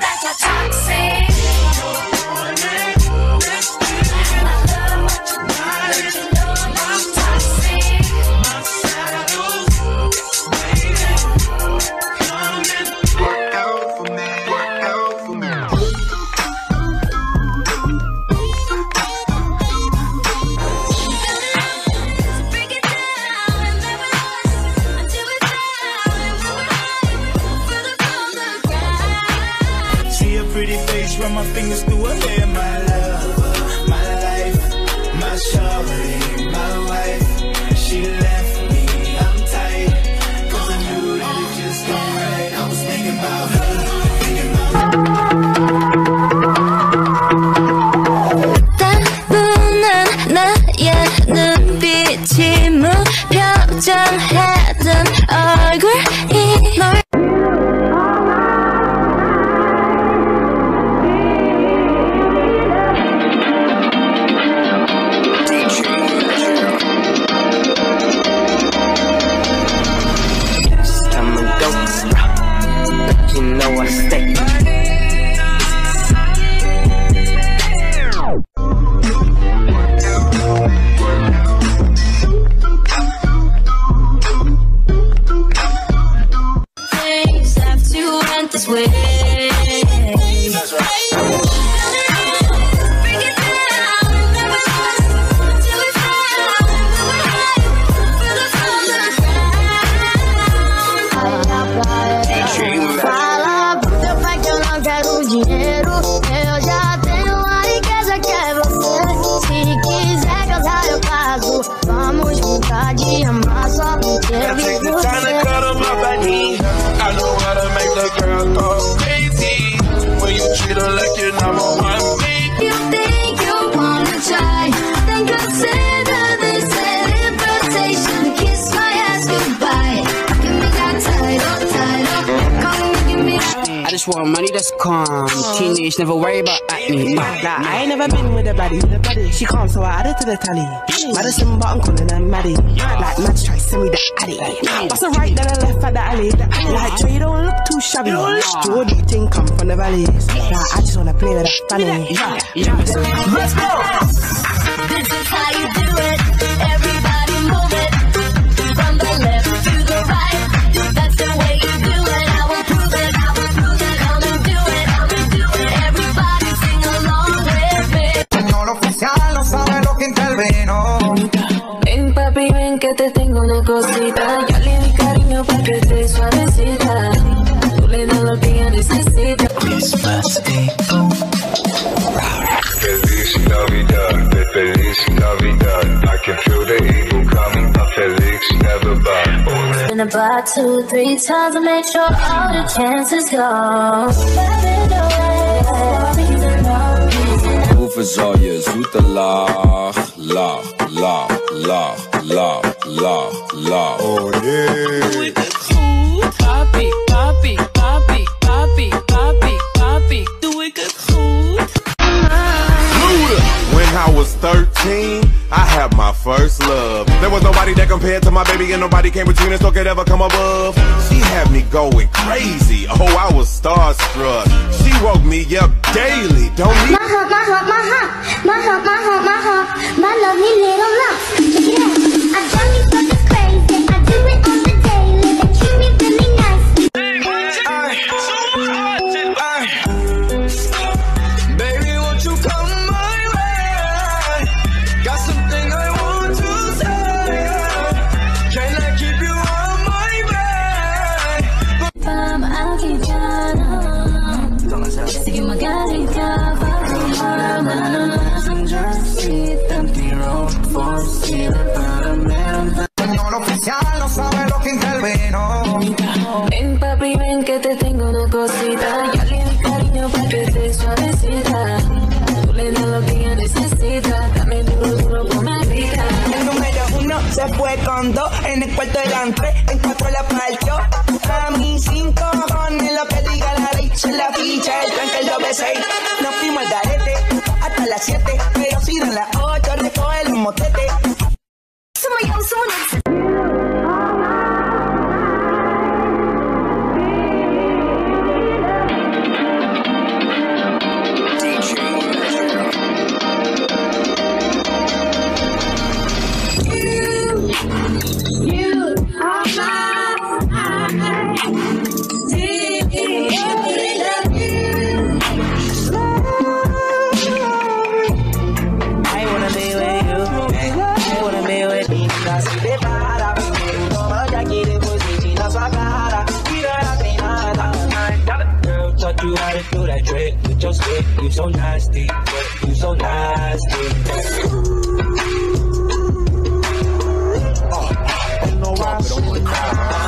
that you're toxic. My fingers through just want money that's calm. Teenage, never worry about acne. Nah, I ain't never been with a baddie. She calm, so I add it to the tally. Madison, but I'm calling her Maddie. Like Mads try send me the addy. What's the right, then a left at the alley. Like Trey don't look too shabby. Jordy thing come from the valleys. Nah, I just wanna play with that funny. Que te tengo una cosita. Yo le di cariño para que esté suavecita. Tú le das lo que ella necesita. Feliz Navidad, de Feliz Navidad. I can feel the evil coming. A Felix never bad. In about two, three times to make sure all the chances go. Hoeveel je zoete laag, laag, laag, laag, laag, laag, laag. Oh yeah. Papi, papi, papi, papi, papi, papi. Doe ik het goed? When I was 13, I had my first love. There was nobody that compared to my baby, and nobody came between us or could ever come above. She had me going crazy. Oh, I was starstruck. She woke me up daily. Don't need. My heart, my heart, my heart, my heart, my heart, my heart, my love. Yeah, I cosita. Yo le di cariño para que esté suavecita. Tú le das lo que ella necesita. Dame duro, duro, come rica. El número uno se fue con dos, en el cuarto eran tres, en cuatro la partió. A mí cinco cojones lo que diga la Rachel, la ficha, el tranque, el doble seis. Nos fuimos al garete hasta las siete, pero si dan las ocho, recoge los motetes. My gotta do that trick with your stick. You so nasty, yeah, you so nasty. Uh, uh,